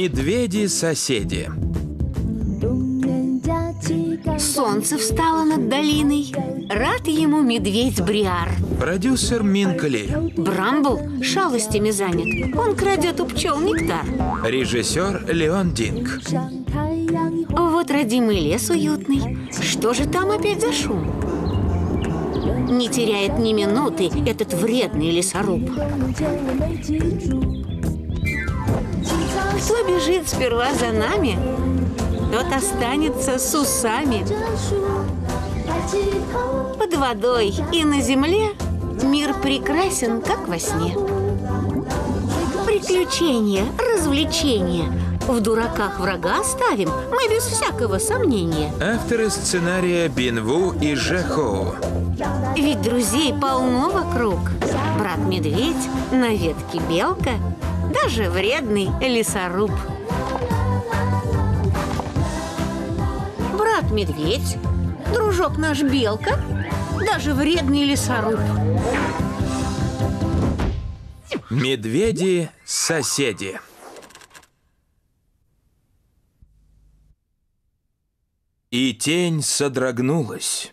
Медведи-соседи. Солнце встало над долиной. Рад ему медведь Бриар. Продюсер Минкли. Брамбл шалостями занят. Он крадет у пчел нектар. Режиссер Леон Динг. Вот родимый лес уютный. Что же там опять за шум? Не теряет ни минуты этот вредный лесоруб. Кто бежит сперва за нами, тот останется с усами. Под водой и на земле мир прекрасен, как во сне. Приключения, развлечения. В дураках врага ставим мы без всякого сомнения. Авторы сценария Бинву и Жехоу. Ведь друзей полно вокруг. Брат-медведь, на ветке белка, даже вредный лесоруб. Брат-медведь, дружок наш белка, даже вредный лесоруб. Медведи-соседи. И тень содрогнулась.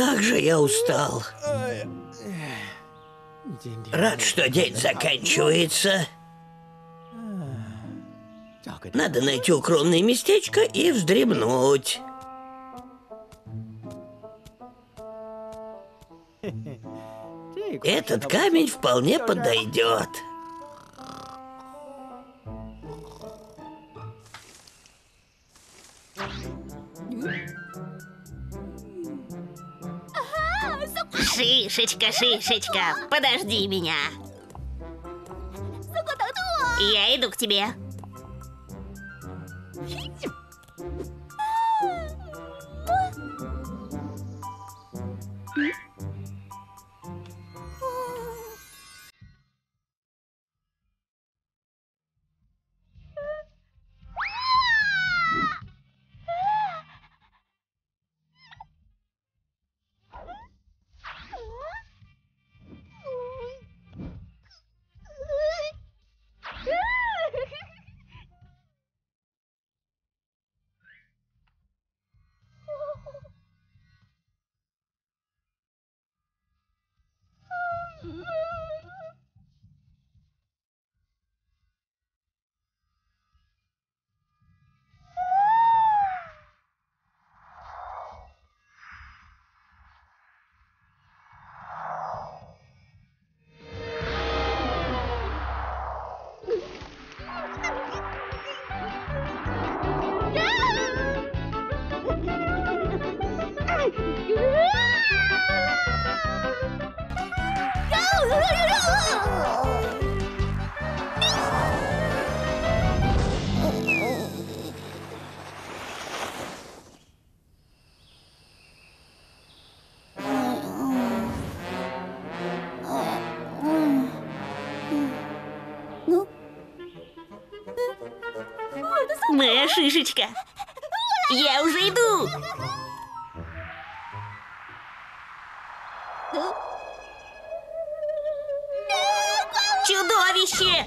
Как же я устал. Рад, что день заканчивается. Надо найти укромное местечко и вздремнуть. Этот камень вполне подойдет. Шишечка, Шишечка, подожди меня. Я иду к тебе. Моя шишечка. Я уже иду. Чудовище!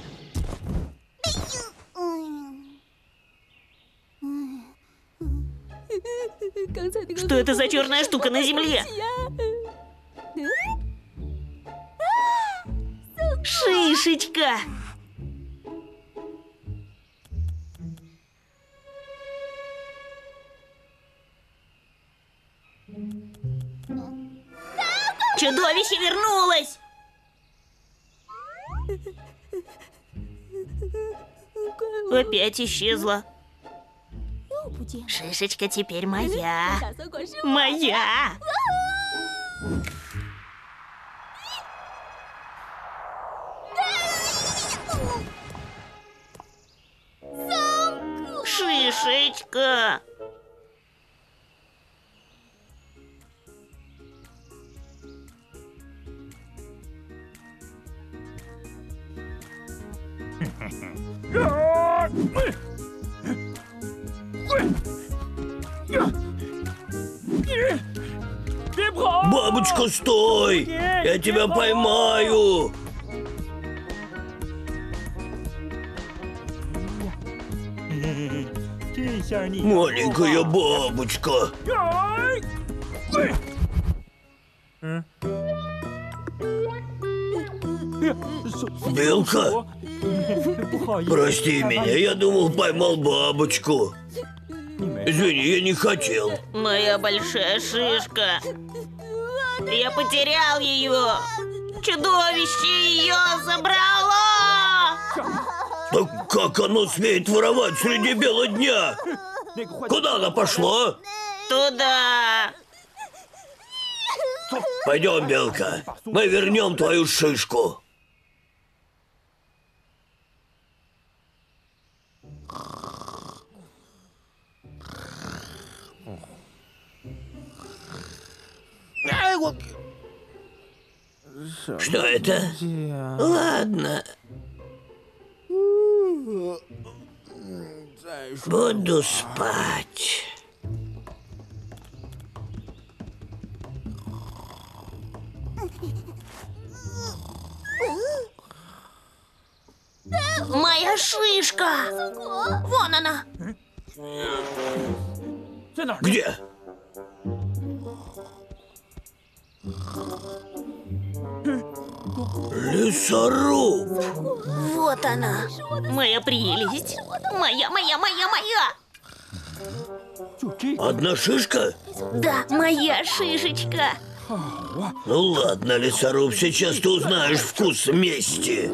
Что это за черная штука на земле? Шишечка! Чудовище вернулось! Опять исчезла. Шишечка теперь моя. Моя! Шишечка! Бабочка, стой! Я тебя поймаю! Маленькая бабочка. Белка, прости меня, я думал, поймал бабочку. Извини, я не хотел. Моя большая шишка. Я потерял ее. Чудовище ее забрало. Так как оно смеет воровать среди бела дня? Куда она пошла? Туда. Пойдем, Белка, мы вернем твою шишку. Что это? Ладно. Буду спать. Моя шишка. Вон она. Где? Лесоруб. Вот она. Моя прелесть. Моя, моя, моя, моя. Одна шишка? Да, моя шишечка. Ну ладно, лесоруб, сейчас ты узнаешь вкус мести.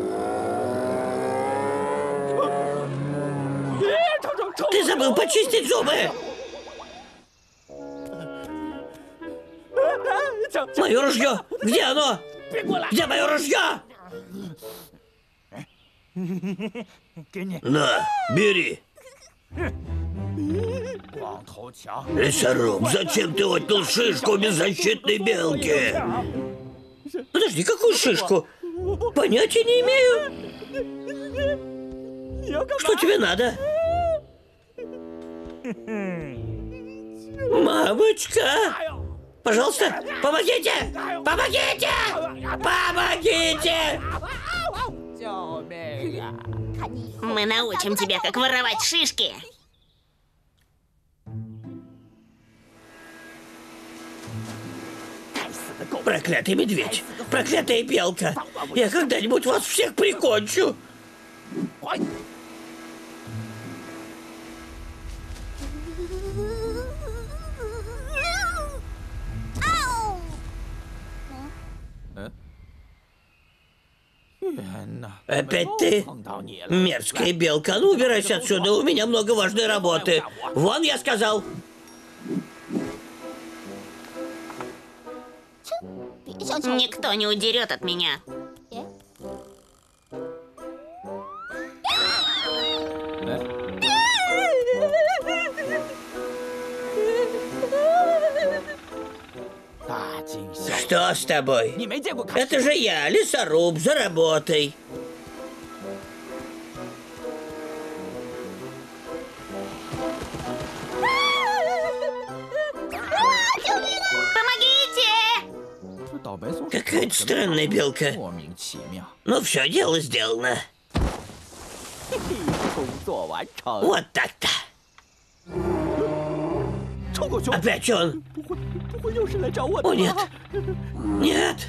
Ты забыл почистить зубы? Мое ружье! Где оно? Где мое ружье? На, бери. Лесоруб, зачем ты отнял шишку беззащитной белки? Подожди, какую шишку? Понятия не имею. Что тебе надо? Мамочка! Пожалуйста, помогите! Помогите! Помогите! Мы научим тебя, как воровать шишки. Проклятый медведь! Проклятая белка! Я когда-нибудь вас всех прикончу! Опять ты? Мерзкая белка, ну убирайся отсюда, у меня много важной работы. Вон, я сказал. Никто не удерет от меня. Что с тобой? Это же я, лесоруб, за работой. Помогите! Какая-то странная белка. Ну все, дело сделано. Вот так-то. Опять он. О, нет. Нет.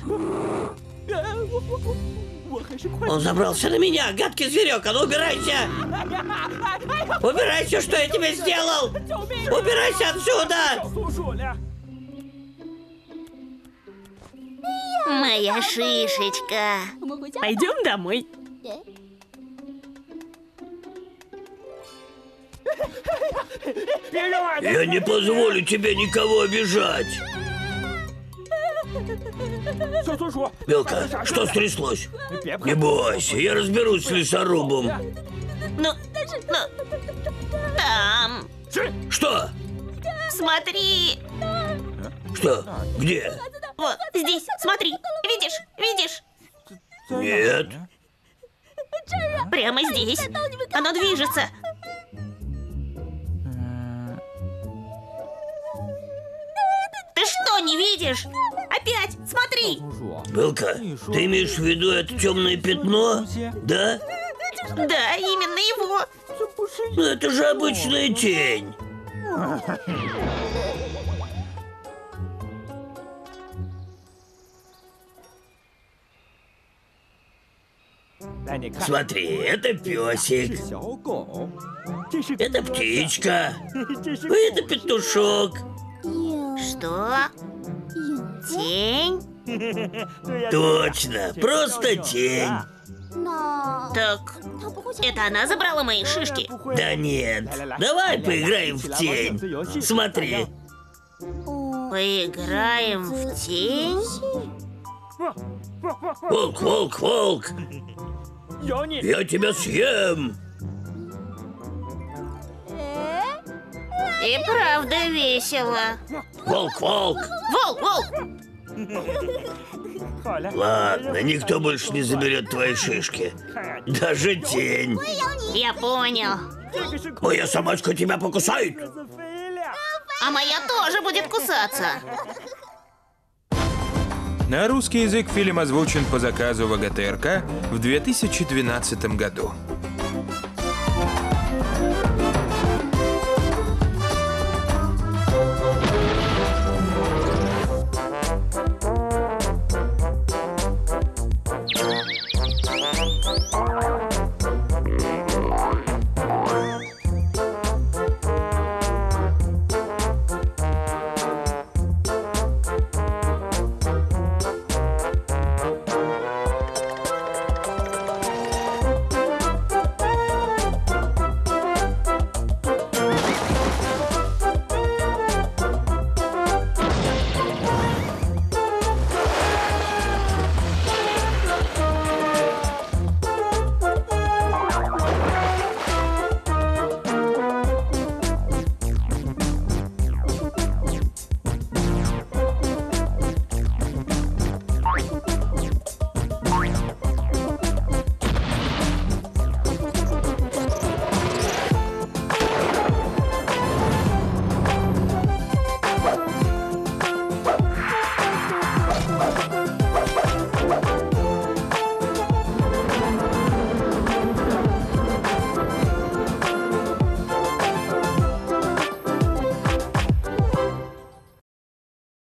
Он забрался на меня, гадкий зверек, а ну убирайся! Убирайся, что я тебе сделал! Убирайся отсюда! Моя шишечка. Пойдем домой. Я не позволю тебе никого обижать! Белка, что стряслось? Не бойся, я разберусь с лесорубом. Ну, ну, там. Что? Смотри. Что? Где? Вот, здесь, смотри. Видишь, видишь? Нет. Прямо здесь. Оно движется. Видишь? Опять, смотри. Белка, ты имеешь в виду это темное пятно? Да? Да, именно его. Ну это же обычная тень. Смотри, это песик, это птичка, это петушок. Что? Тень? Точно, просто тень. Так, это она забрала мои шишки? Да нет, давай поиграем в тень. Смотри, Поиграем в тень? волк, волк, волк, я тебя съем. И правда весело. Волк, волк. Волк, волк! Ладно, никто больше не заберет твои шишки. Даже тень. Я понял. Моя собачка тебя покусает. А моя тоже будет кусаться. На русский язык фильм озвучен по заказу ВГТРК в 2012 году.